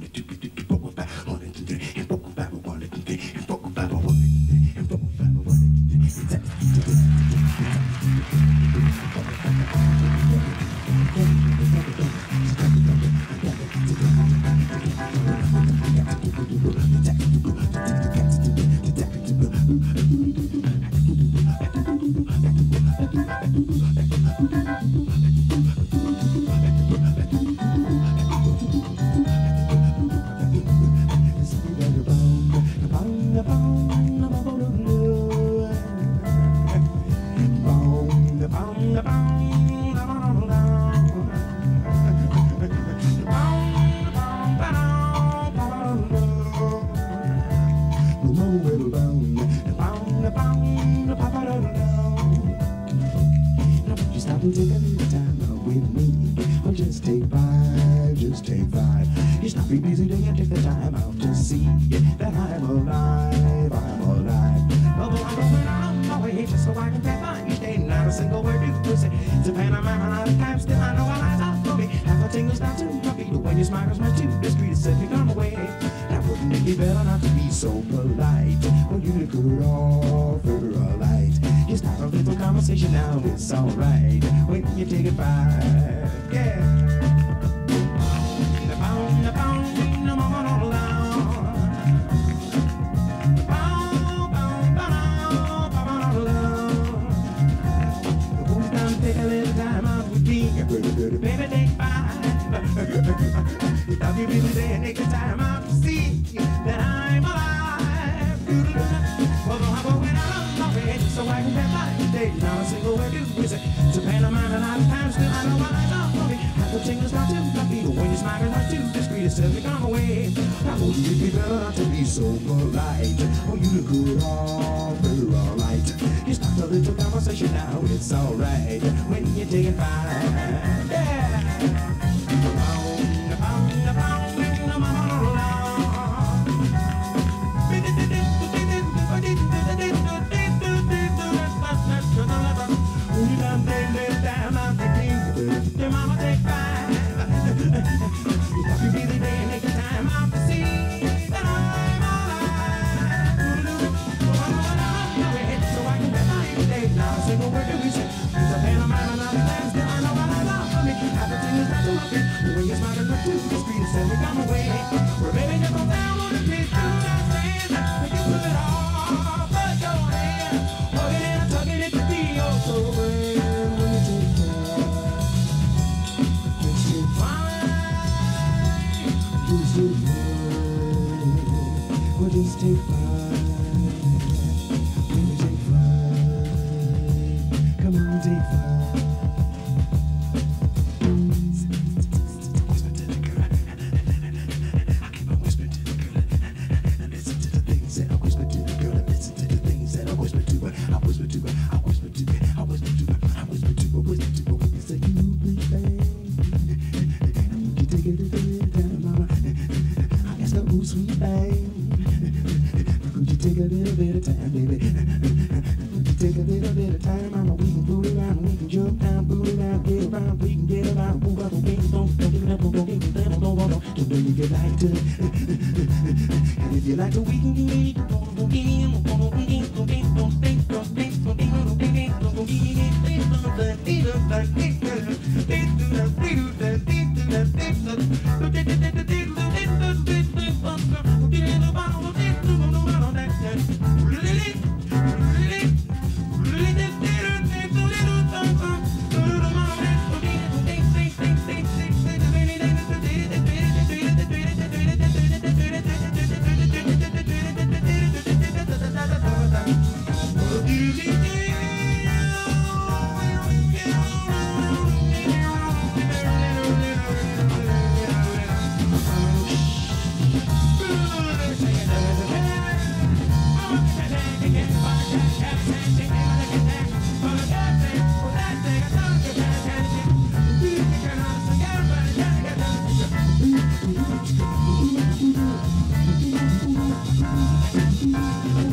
wanted to be. will take any time up with me. I'll just take five, just take five. It's not be busy day and take the time out to see that I'm alive, I'm alive. Although I'm going out my way just so I can pay fine each day. Not a single word you say. It's a panorama, not a time still. I know all eyes are for me. Half a tingle's down to my feet. When you smile, is my too. discreet. It's is sipping on the way. Now wouldn't it be better not to be so polite? Well, you could all conversation out, it's alright when you take a bite. Just be yourself, and says, come away. How would you be done to be so polite? Oh, you look good all very all right. You start a little conversation now, it's all right. When you're taking five. to the streets and we got way. Take a little bit of time, baby. Take a little bit of time, mama. We can fool around, we can jump down, fool around, get around, we can get around, move up, we can don't don't get up, don't get up, don't don't don't. You know you can like to, and if you like to, we can get. Thank you.